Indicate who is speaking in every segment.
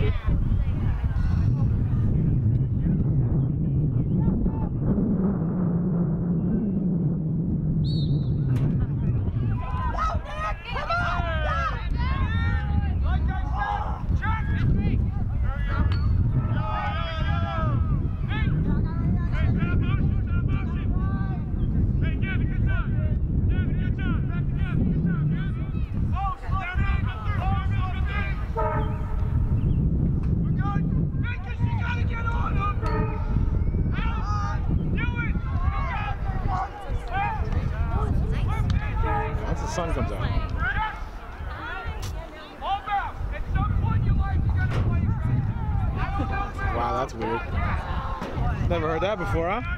Speaker 1: Once before, huh?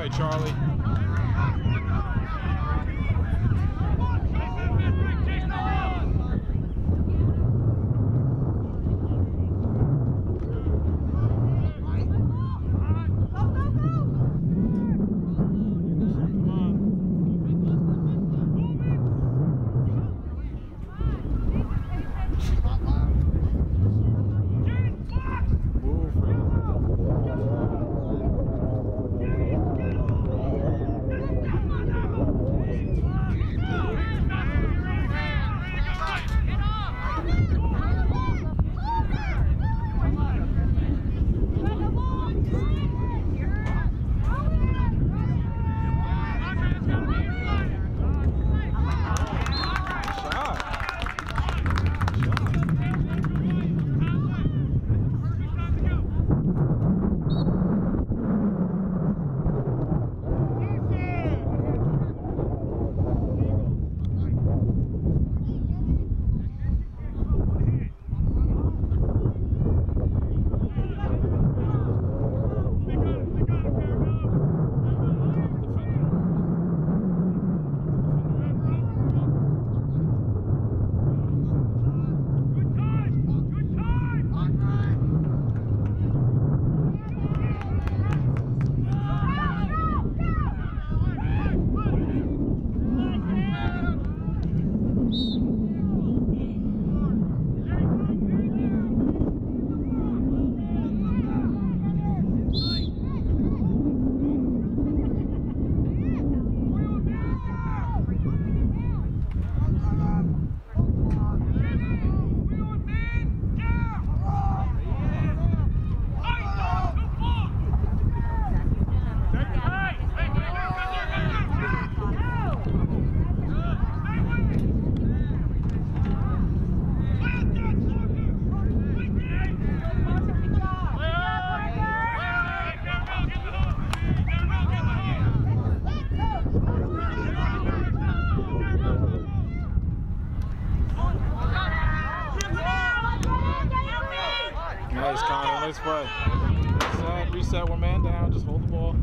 Speaker 1: play, Charlie. play. Set, reset, one man down, just hold the ball.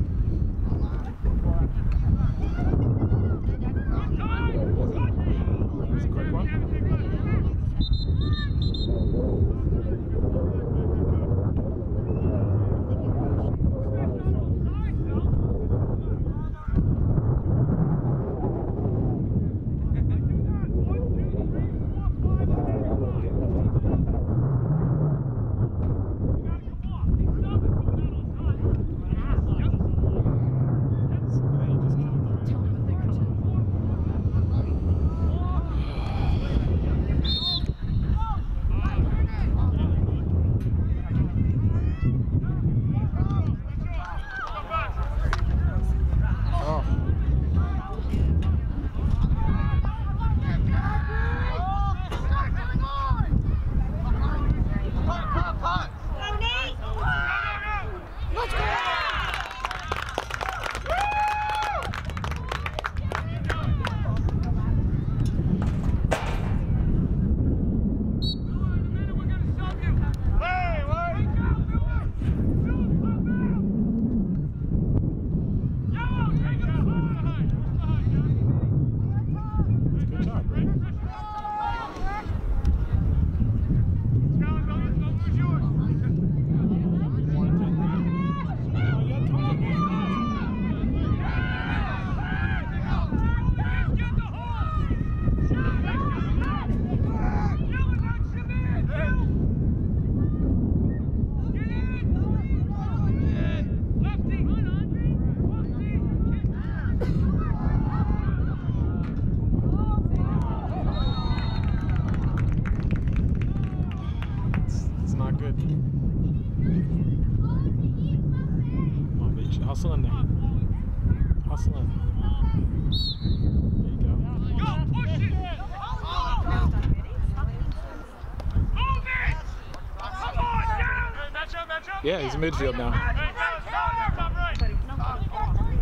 Speaker 1: Yeah, he's midfield now.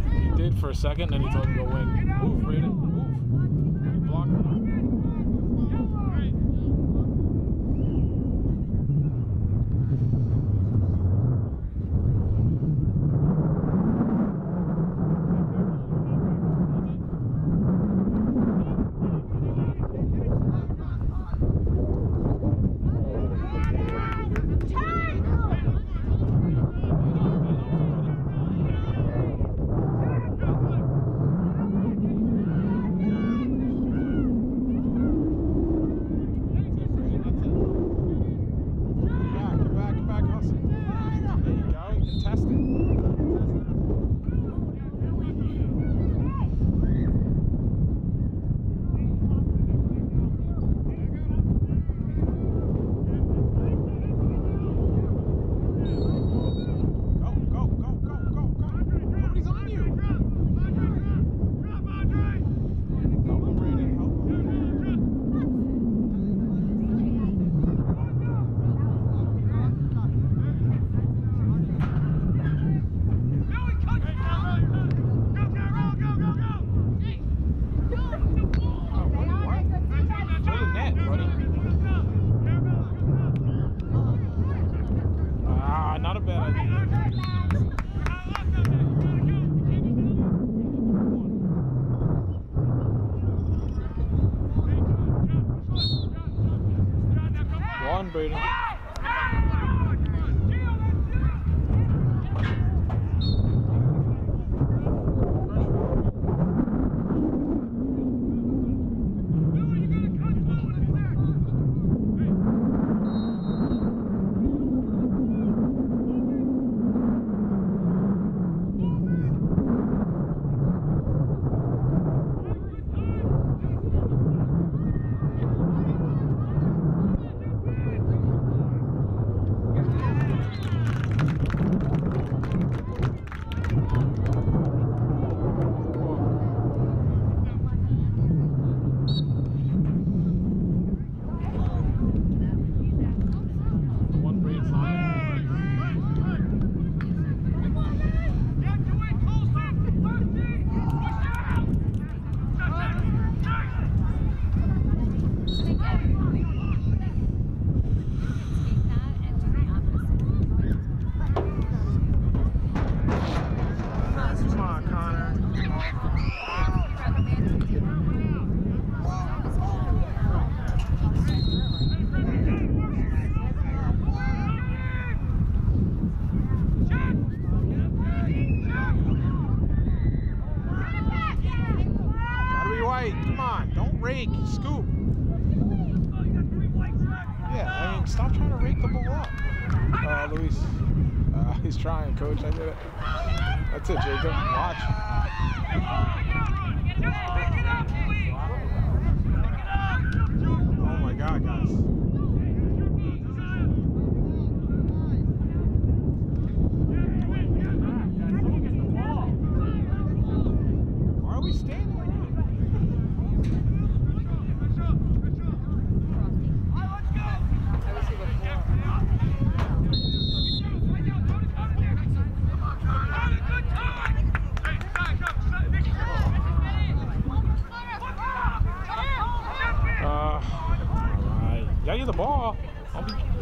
Speaker 1: He did for a second, then he told him to go wing.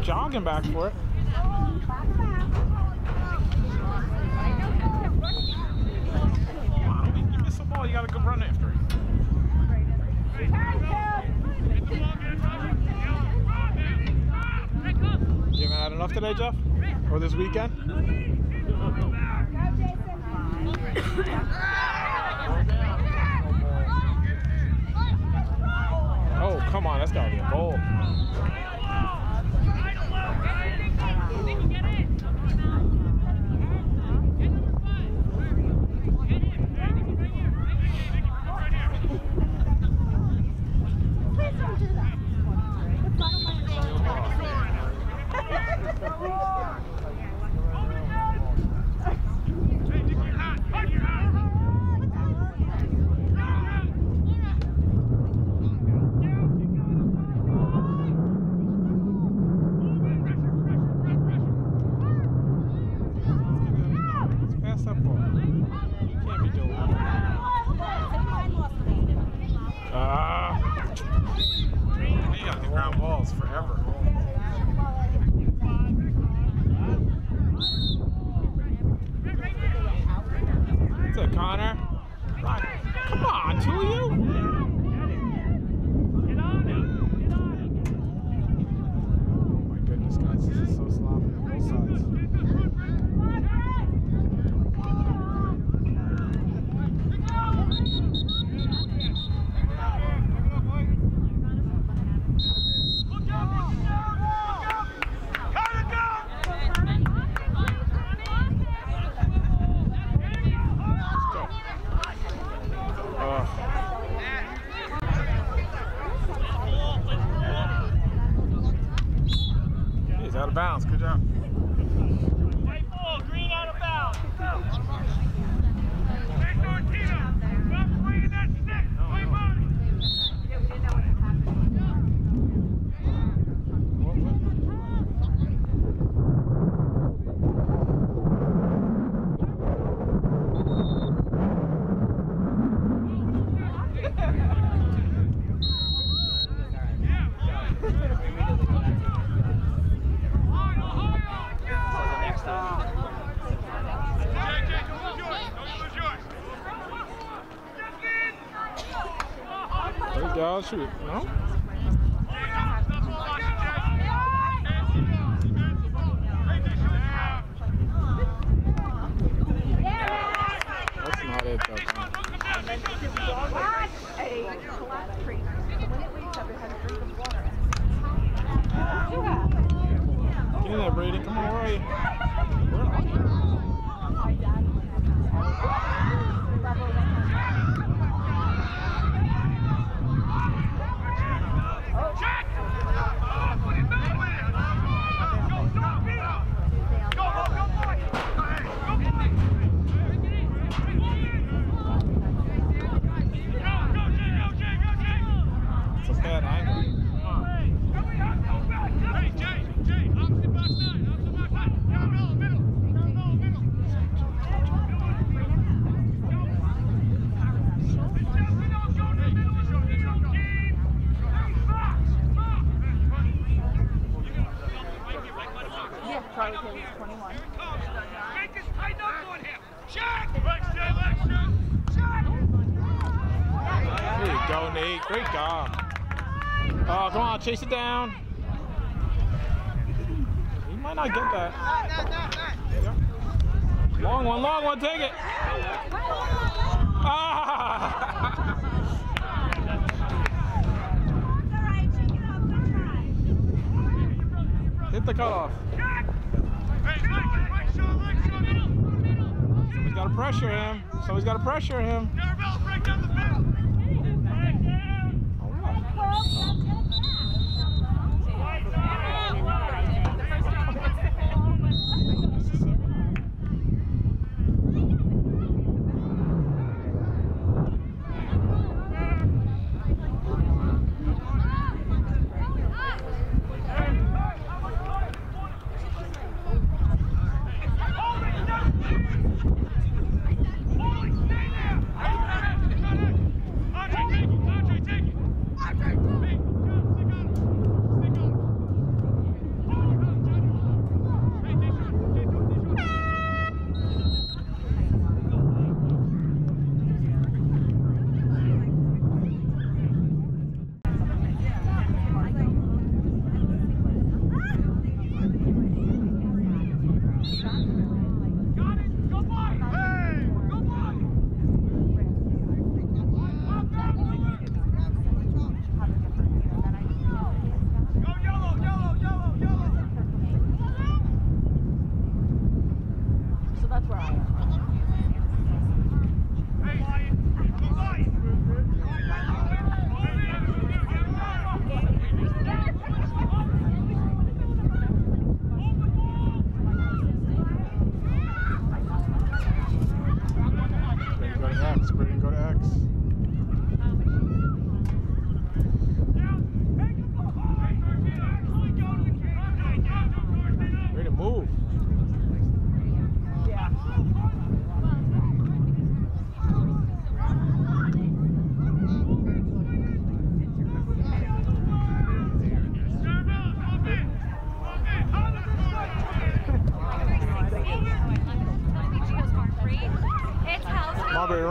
Speaker 1: jogging back for it. You gotta go run after it. You haven't had enough today, Jeff? Or this weekend? oh, come on, that's gotta be a goal. acho. Não? probably because he's
Speaker 2: 21.
Speaker 3: Jake is tied up on him. Jack! Lexi, Lexi! Jack!
Speaker 1: There you go, Nate. Great job. Oh, come on. Chase it down. He might not get that. Long one, long one. Take it. Ah! Hit the cutoff. got to pressure him. Somebody's got to pressure him.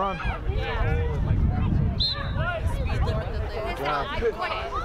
Speaker 1: run.
Speaker 2: Yeah.
Speaker 1: Good job.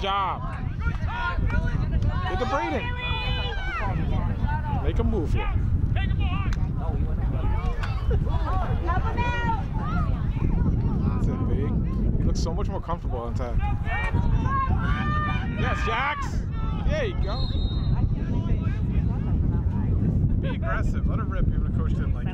Speaker 1: job. Look at Brayden. Make a move here. That's it, big. He looks so much more comfortable on time. Yes, Jax. There you go. Be aggressive. Let it rip, even if coach didn't like it.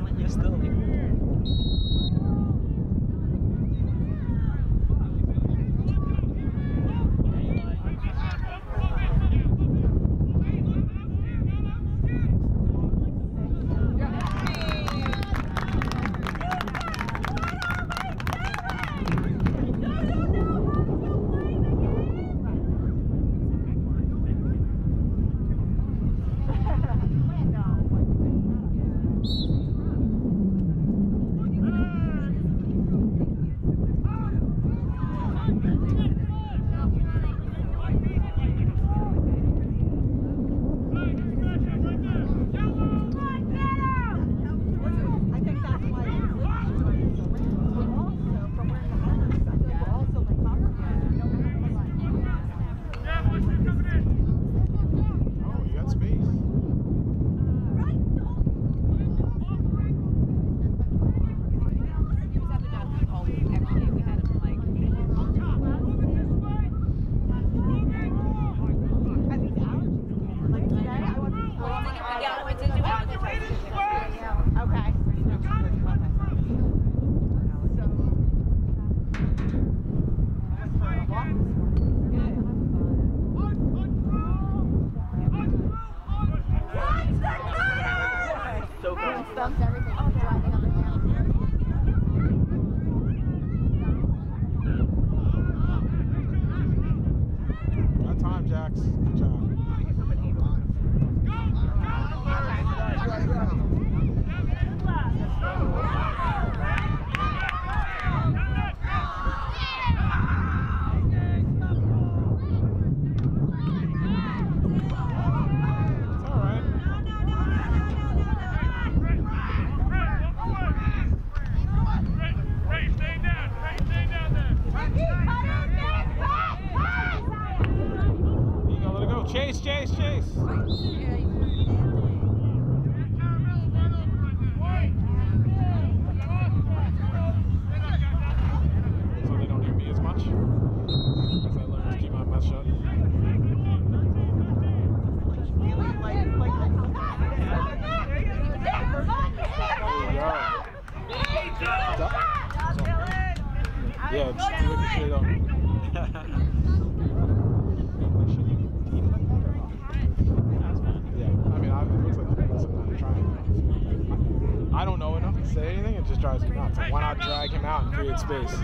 Speaker 1: face.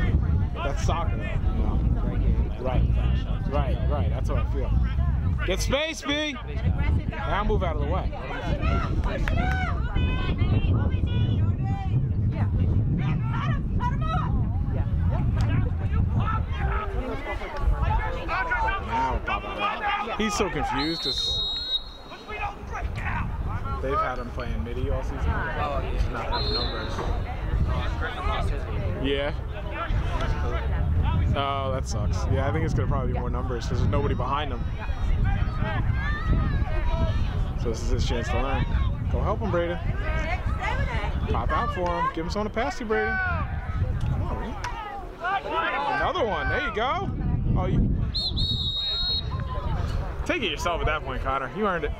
Speaker 1: That's soccer. Right, right, right. That's how I feel. Get space, B. Now move out of the way. Now He's so confused because they've had him playing middie all season.
Speaker 4: Oh,
Speaker 1: he's not enough numbers. Yeah. Oh, that sucks. Yeah, I think it's going to probably be more numbers because there's nobody behind them. So this is his chance to learn. Go help him, Brayden. Pop out for him. Give him someone to pass you, Brayden. Come on, Another one. There you go. Oh, you... Take it yourself at that point, Connor. You earned it.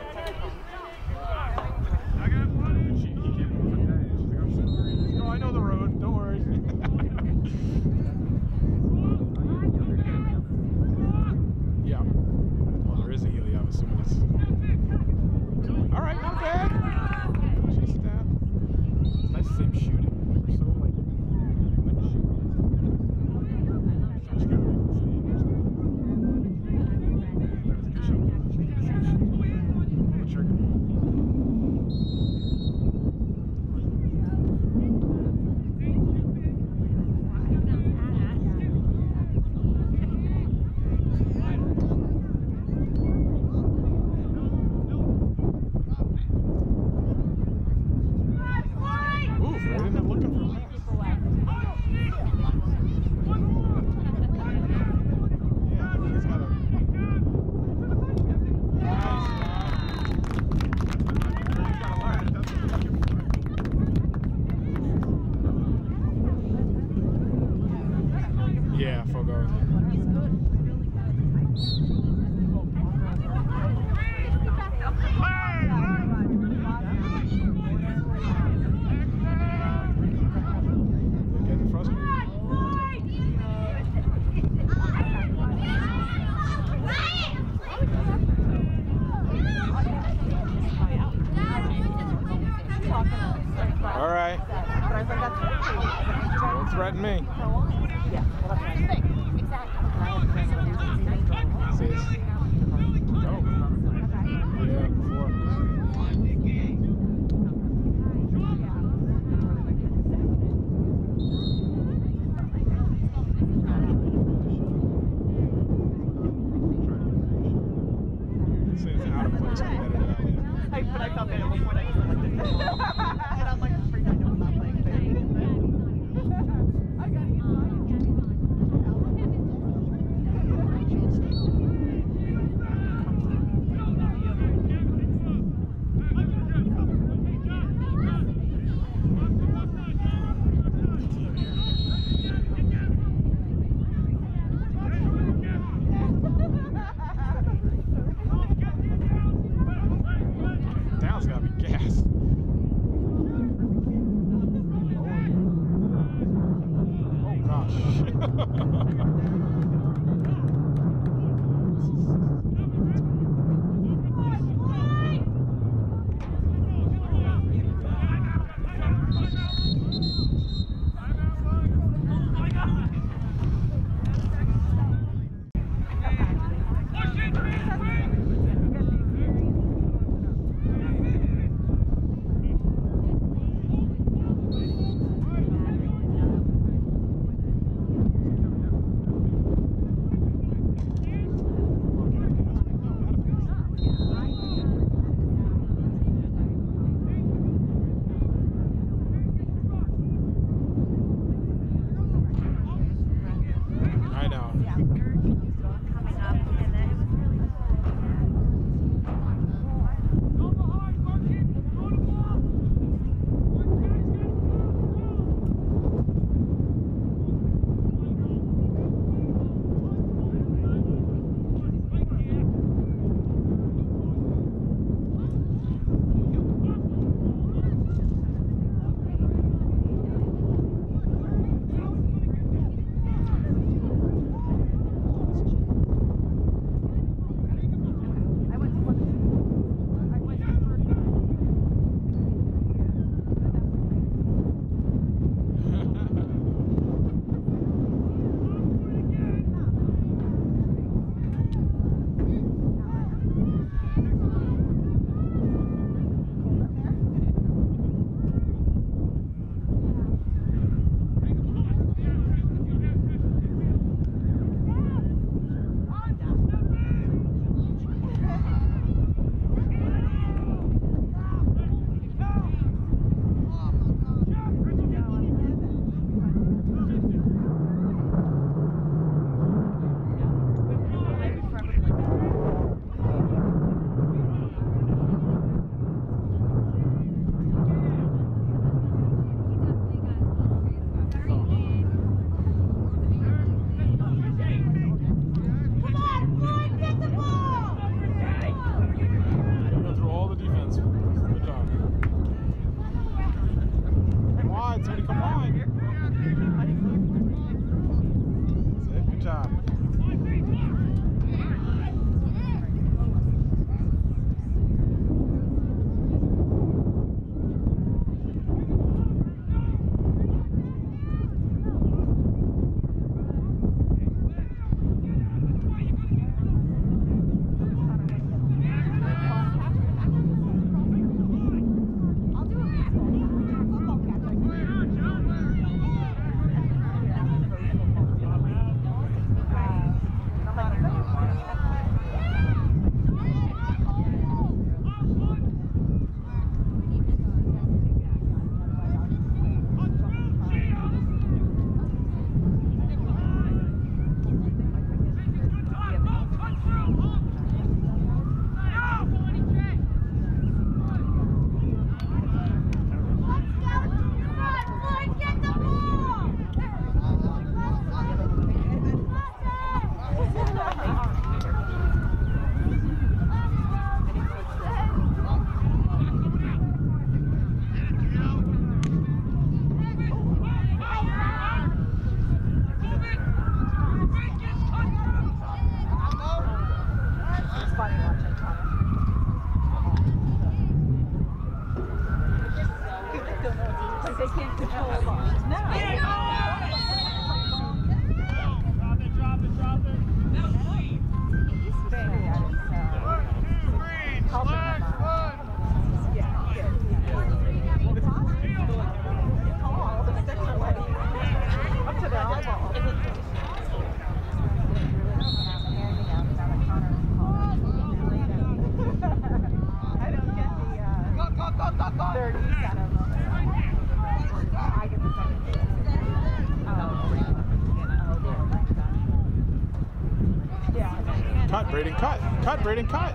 Speaker 1: Cut, Brayden, cut.